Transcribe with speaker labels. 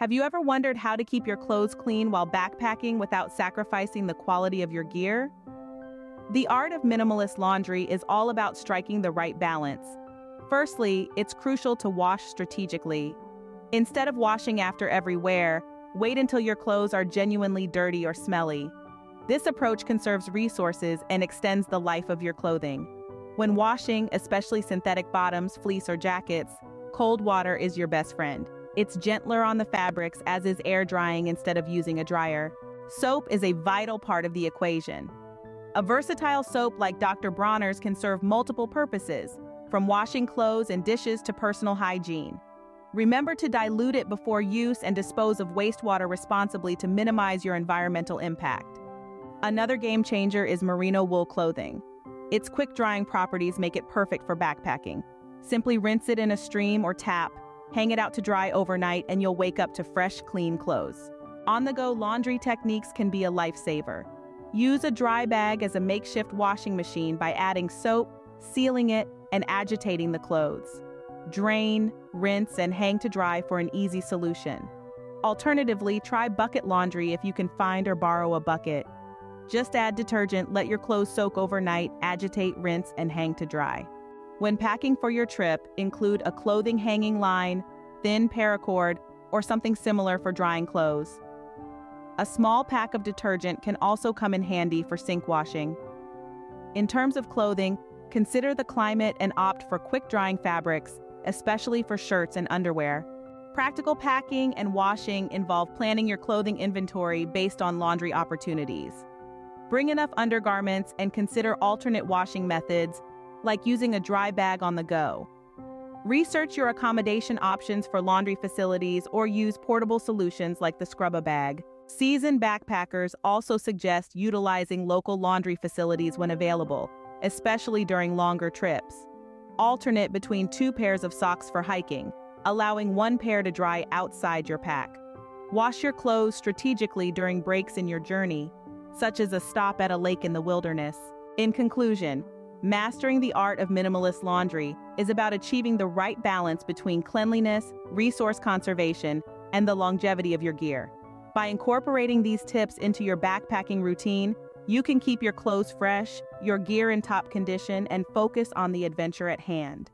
Speaker 1: Have you ever wondered how to keep your clothes clean while backpacking without sacrificing the quality of your gear? The art of minimalist laundry is all about striking the right balance. Firstly, it's crucial to wash strategically. Instead of washing after every wear, wait until your clothes are genuinely dirty or smelly. This approach conserves resources and extends the life of your clothing. When washing, especially synthetic bottoms, fleece, or jackets, cold water is your best friend. It's gentler on the fabrics as is air drying instead of using a dryer. Soap is a vital part of the equation. A versatile soap like Dr. Bronner's can serve multiple purposes, from washing clothes and dishes to personal hygiene. Remember to dilute it before use and dispose of wastewater responsibly to minimize your environmental impact. Another game changer is merino wool clothing. Its quick drying properties make it perfect for backpacking. Simply rinse it in a stream or tap, Hang it out to dry overnight and you'll wake up to fresh, clean clothes. On-the-go laundry techniques can be a lifesaver. Use a dry bag as a makeshift washing machine by adding soap, sealing it, and agitating the clothes. Drain, rinse, and hang to dry for an easy solution. Alternatively, try bucket laundry if you can find or borrow a bucket. Just add detergent, let your clothes soak overnight, agitate, rinse, and hang to dry. When packing for your trip, include a clothing hanging line, thin paracord, or something similar for drying clothes. A small pack of detergent can also come in handy for sink washing. In terms of clothing, consider the climate and opt for quick drying fabrics, especially for shirts and underwear. Practical packing and washing involve planning your clothing inventory based on laundry opportunities. Bring enough undergarments and consider alternate washing methods like using a dry bag on the go. Research your accommodation options for laundry facilities or use portable solutions like the Scrub-A-Bag. Seasoned backpackers also suggest utilizing local laundry facilities when available, especially during longer trips. Alternate between two pairs of socks for hiking, allowing one pair to dry outside your pack. Wash your clothes strategically during breaks in your journey, such as a stop at a lake in the wilderness. In conclusion, Mastering the art of minimalist laundry is about achieving the right balance between cleanliness, resource conservation, and the longevity of your gear. By incorporating these tips into your backpacking routine, you can keep your clothes fresh, your gear in top condition, and focus on the adventure at hand.